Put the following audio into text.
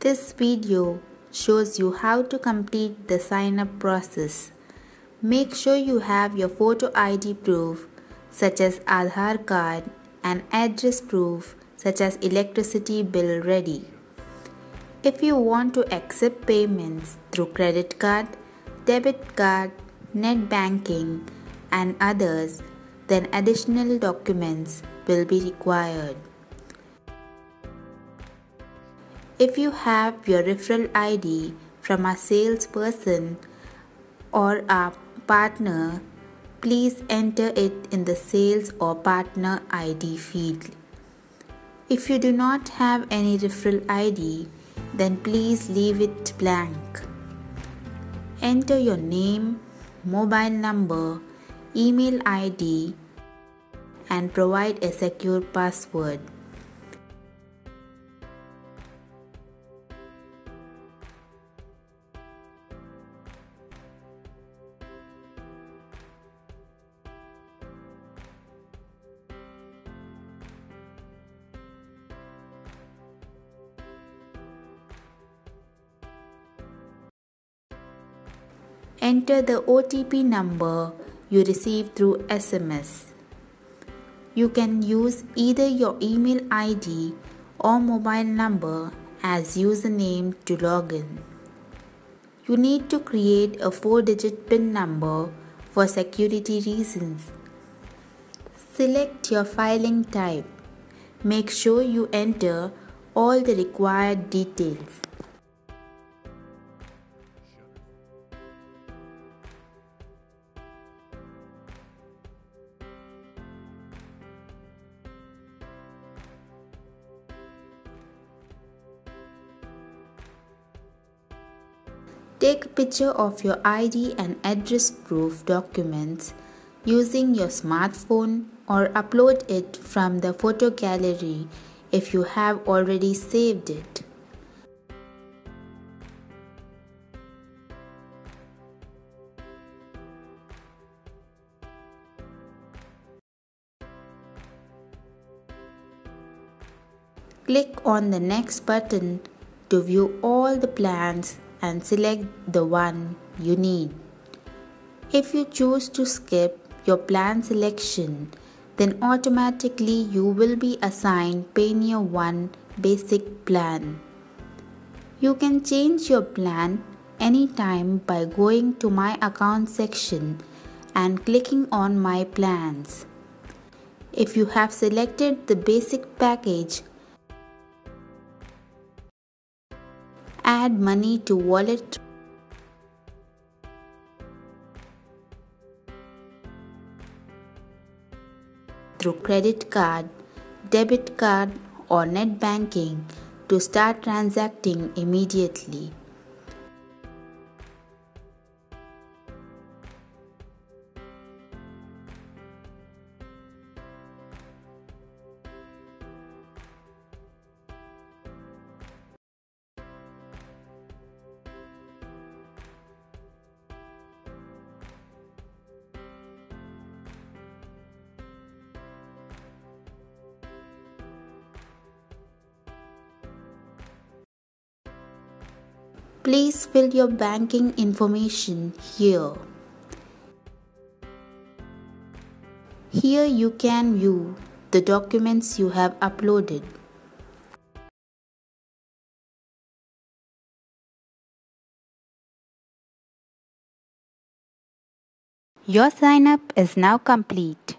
This video shows you how to complete the sign up process. Make sure you have your photo ID proof such as Aadhaar card and address proof such as electricity bill ready. If you want to accept payments through credit card, debit card, net banking and others, then additional documents will be required. If you have your referral ID from a salesperson or a partner, please enter it in the sales or partner ID field. If you do not have any referral ID, then please leave it blank. Enter your name, mobile number, email ID, and provide a secure password. Enter the OTP number you receive through SMS. You can use either your email ID or mobile number as username to log in. You need to create a 4 digit PIN number for security reasons. Select your filing type. Make sure you enter all the required details. Take a picture of your ID and address proof documents using your smartphone or upload it from the photo gallery if you have already saved it. Click on the next button to view all the plans and select the one you need. If you choose to skip your plan selection, then automatically you will be assigned Paynear 1 basic plan. You can change your plan anytime by going to my account section and clicking on my plans. If you have selected the basic package add money to wallet through credit card, debit card or net banking to start transacting immediately. Please fill your banking information here. Here you can view the documents you have uploaded. Your sign up is now complete.